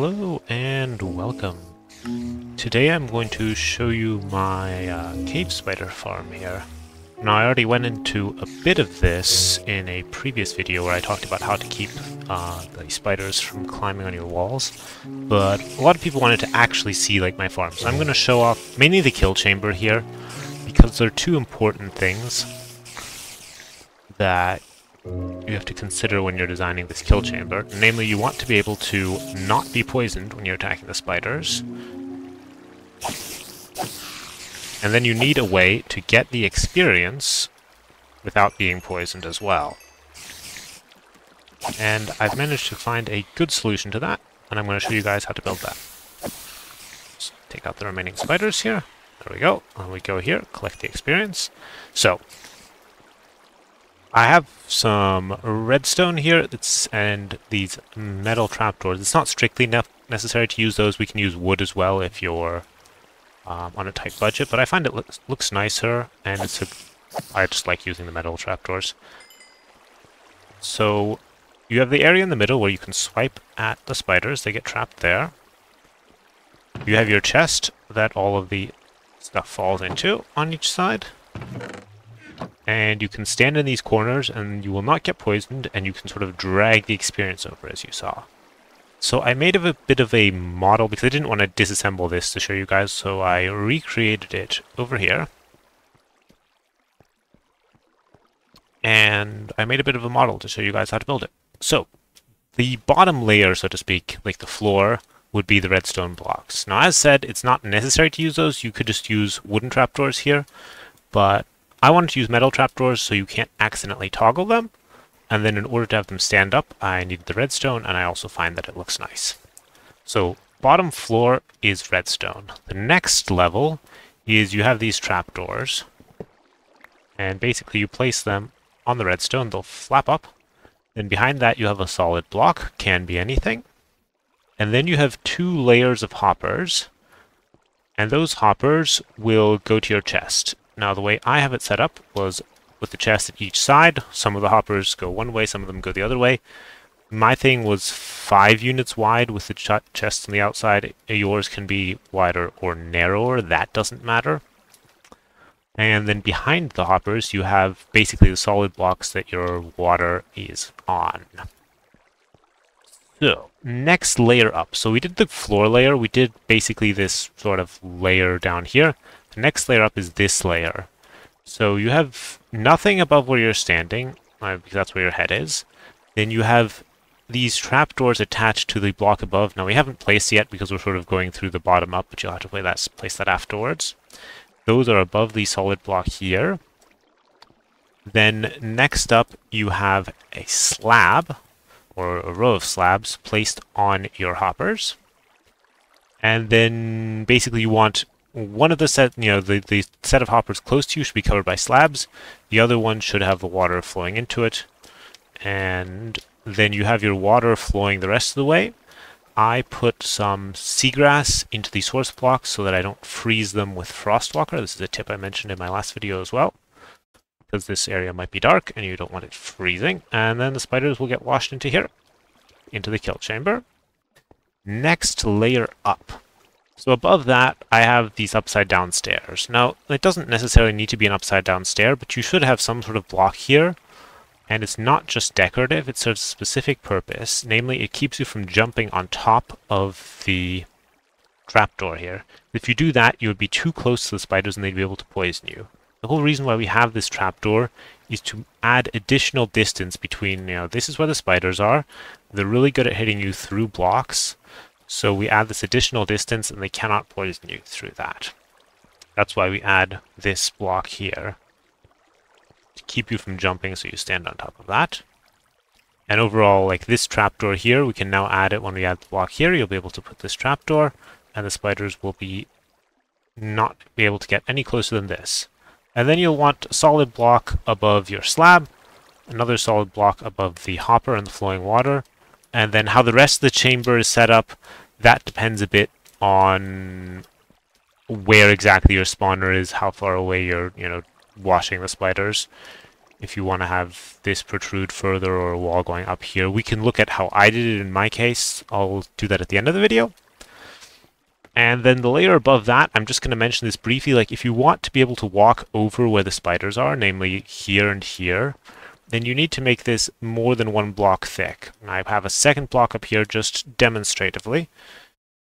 Hello and welcome. Today I'm going to show you my uh, cave spider farm here. Now I already went into a bit of this in a previous video where I talked about how to keep uh, the spiders from climbing on your walls, but a lot of people wanted to actually see like my farm, so I'm going to show off mainly the kill chamber here because there are two important things that you have to consider when you're designing this kill chamber. Namely, you want to be able to not be poisoned when you're attacking the spiders. And then you need a way to get the experience without being poisoned as well. And I've managed to find a good solution to that, and I'm going to show you guys how to build that. Just take out the remaining spiders here. There we go. And we go here, collect the experience. So, I have some redstone here it's, and these metal trapdoors. It's not strictly ne necessary to use those. We can use wood as well if you're um, on a tight budget, but I find it looks, looks nicer, and it's a, I just like using the metal trapdoors. So you have the area in the middle where you can swipe at the spiders. They get trapped there. You have your chest that all of the stuff falls into on each side and you can stand in these corners and you will not get poisoned and you can sort of drag the experience over as you saw. So I made a bit of a model because I didn't want to disassemble this to show you guys so I recreated it over here. And I made a bit of a model to show you guys how to build it. So the bottom layer, so to speak, like the floor, would be the redstone blocks. Now as said, it's not necessary to use those. You could just use wooden trapdoors here, but I wanted to use metal trapdoors so you can't accidentally toggle them. And then in order to have them stand up, I needed the redstone, and I also find that it looks nice. So bottom floor is redstone. The next level is you have these trapdoors. And basically you place them on the redstone, they'll flap up. Then behind that you have a solid block, can be anything. And then you have two layers of hoppers. And those hoppers will go to your chest. Now the way I have it set up was with the chest at each side. Some of the hoppers go one way, some of them go the other way. My thing was five units wide with the ch chest on the outside. Yours can be wider or narrower. That doesn't matter. And then behind the hoppers, you have basically the solid blocks that your water is on. So, next layer up. So we did the floor layer. We did basically this sort of layer down here. The next layer up is this layer. So you have nothing above where you're standing, uh, because that's where your head is. Then you have these trapdoors attached to the block above. Now we haven't placed yet because we're sort of going through the bottom up, but you'll have to play that, place that afterwards. Those are above the solid block here. Then next up you have a slab, or a row of slabs, placed on your hoppers. And then basically you want one of the set, you know, the, the set of hoppers close to you should be covered by slabs. The other one should have the water flowing into it. And then you have your water flowing the rest of the way. I put some seagrass into the source blocks so that I don't freeze them with Frostwalker. This is a tip I mentioned in my last video as well. Because this area might be dark and you don't want it freezing. And then the spiders will get washed into here, into the kill chamber. Next layer up. So above that, I have these upside down stairs. Now, it doesn't necessarily need to be an upside down stair, but you should have some sort of block here. And it's not just decorative, it serves a specific purpose. Namely, it keeps you from jumping on top of the trapdoor here. If you do that, you would be too close to the spiders and they'd be able to poison you. The whole reason why we have this trapdoor is to add additional distance between, you know, this is where the spiders are. They're really good at hitting you through blocks. So we add this additional distance and they cannot poison you through that. That's why we add this block here to keep you from jumping so you stand on top of that. And overall, like this trapdoor here, we can now add it when we add the block here. You'll be able to put this trapdoor and the spiders will be not be able to get any closer than this. And then you'll want a solid block above your slab, another solid block above the hopper and the flowing water, and then how the rest of the chamber is set up, that depends a bit on where exactly your spawner is, how far away you're, you know, washing the spiders. if you want to have this protrude further or a wall going up here. We can look at how I did it in my case. I'll do that at the end of the video. And then the layer above that, I'm just going to mention this briefly, like if you want to be able to walk over where the spiders are, namely here and here, then you need to make this more than one block thick. I have a second block up here just demonstratively,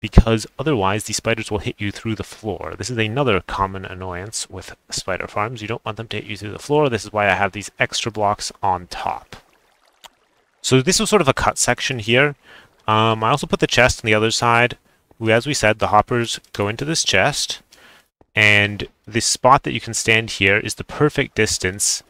because otherwise the spiders will hit you through the floor. This is another common annoyance with spider farms. You don't want them to hit you through the floor. This is why I have these extra blocks on top. So this was sort of a cut section here. Um, I also put the chest on the other side. As we said, the hoppers go into this chest, and this spot that you can stand here is the perfect distance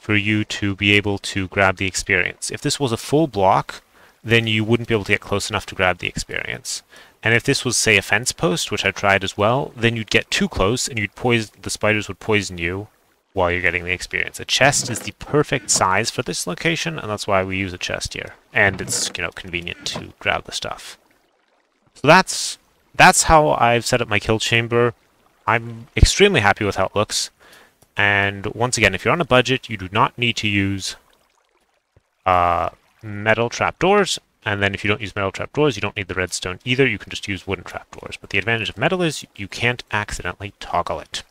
for you to be able to grab the experience. If this was a full block, then you wouldn't be able to get close enough to grab the experience. And if this was, say, a fence post, which I tried as well, then you'd get too close and you'd poison the spiders would poison you while you're getting the experience. A chest is the perfect size for this location, and that's why we use a chest here. And it's, you know, convenient to grab the stuff. So that's that's how I've set up my kill chamber. I'm extremely happy with how it looks. And once again, if you're on a budget, you do not need to use uh, metal trapdoors. And then if you don't use metal trapdoors, you don't need the redstone either. You can just use wooden trapdoors. But the advantage of metal is you can't accidentally toggle it.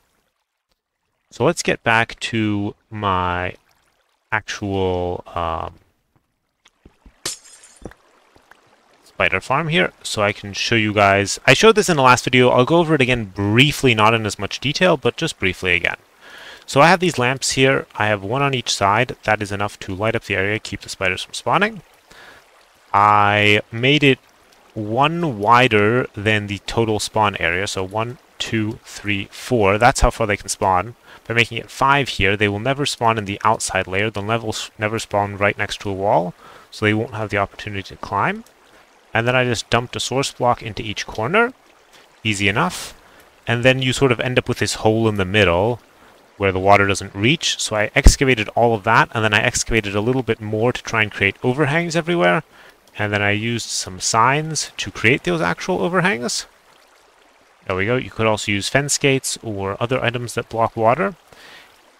So let's get back to my actual um, spider farm here so I can show you guys. I showed this in the last video. I'll go over it again briefly, not in as much detail, but just briefly again. So I have these lamps here. I have one on each side. That is enough to light up the area, keep the spiders from spawning. I made it one wider than the total spawn area. So one, two, three, four. That's how far they can spawn. By making it five here, they will never spawn in the outside layer. They'll never, never spawn right next to a wall, so they won't have the opportunity to climb. And then I just dumped a source block into each corner. Easy enough. And then you sort of end up with this hole in the middle where the water doesn't reach. So I excavated all of that, and then I excavated a little bit more to try and create overhangs everywhere. And then I used some signs to create those actual overhangs. There we go. You could also use fence gates or other items that block water.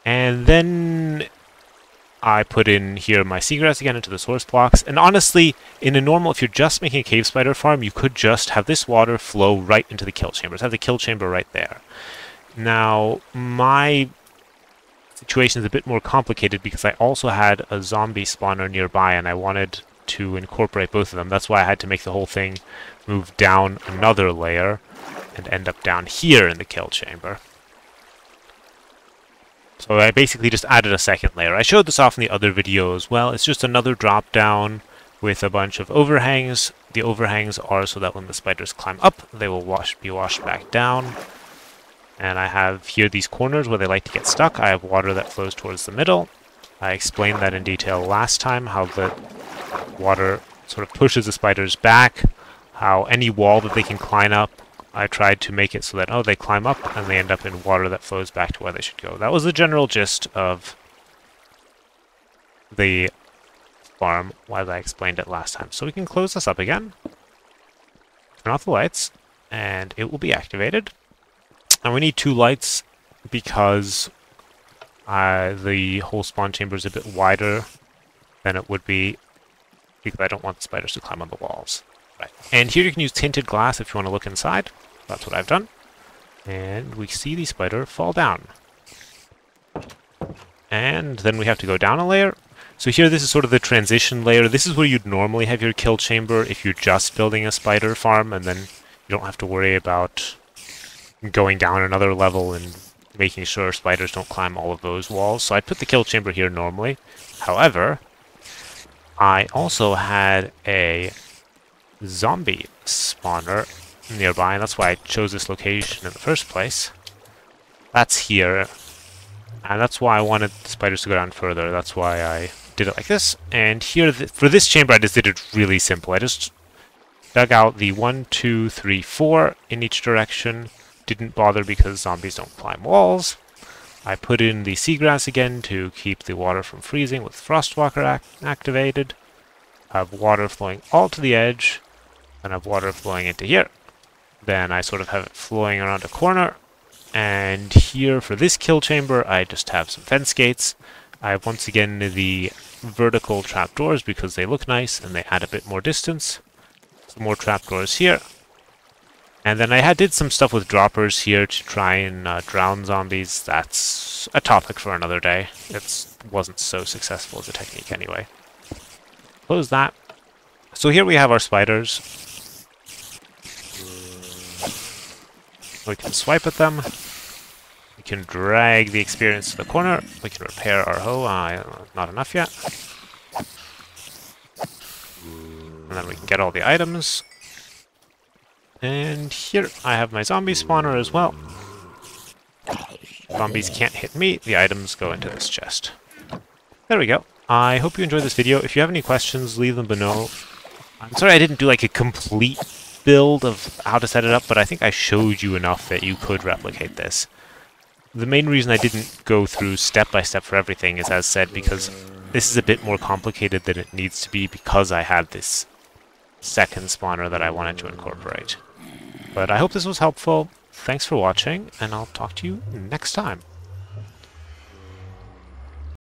And then I put in here my seagrass again into the source blocks. And honestly, in a normal, if you're just making a cave spider farm, you could just have this water flow right into the kill chambers. Have the kill chamber right there. Now, my situation is a bit more complicated because I also had a zombie spawner nearby and I wanted to incorporate both of them. That's why I had to make the whole thing move down another layer and end up down here in the kill chamber. So I basically just added a second layer. I showed this off in the other video as well. It's just another drop down with a bunch of overhangs. The overhangs are so that when the spiders climb up, they will wash, be washed back down. And I have here these corners where they like to get stuck. I have water that flows towards the middle. I explained that in detail last time, how the water sort of pushes the spiders back, how any wall that they can climb up, I tried to make it so that, oh, they climb up and they end up in water that flows back to where they should go. That was the general gist of the farm, as I explained it last time. So we can close this up again, turn off the lights, and it will be activated. And we need two lights because uh, the whole spawn chamber is a bit wider than it would be because I don't want the spiders to climb on the walls. Right. And here you can use tinted glass if you want to look inside. That's what I've done. And we see the spider fall down. And then we have to go down a layer. So here this is sort of the transition layer. This is where you'd normally have your kill chamber if you're just building a spider farm and then you don't have to worry about going down another level and making sure spiders don't climb all of those walls. So I put the kill chamber here normally. However, I also had a zombie spawner nearby, and that's why I chose this location in the first place. That's here, and that's why I wanted the spiders to go down further. That's why I did it like this. And here, th for this chamber, I just did it really simple. I just dug out the one, two, three, four in each direction, didn't bother because zombies don't climb walls. I put in the seagrass again to keep the water from freezing with Frostwalker ac activated. I have water flowing all to the edge, and I have water flowing into here. Then I sort of have it flowing around a corner, and here for this kill chamber I just have some fence gates. I have once again the vertical trapdoors because they look nice and they add a bit more distance. Some more trapdoors here. And then I had did some stuff with droppers here to try and uh, drown zombies. That's a topic for another day. It wasn't so successful as a technique anyway. Close that. So here we have our spiders. We can swipe at them. We can drag the experience to the corner. We can repair our hoe. Uh, not enough yet. And then we can get all the items. And here I have my zombie spawner as well. Zombies can't hit me. The items go into this chest. There we go. I hope you enjoyed this video. If you have any questions, leave them below. I'm sorry I didn't do like a complete build of how to set it up, but I think I showed you enough that you could replicate this. The main reason I didn't go through step by step for everything is, as said, because this is a bit more complicated than it needs to be because I had this second spawner that I wanted to incorporate. But I hope this was helpful. Thanks for watching, and I'll talk to you next time.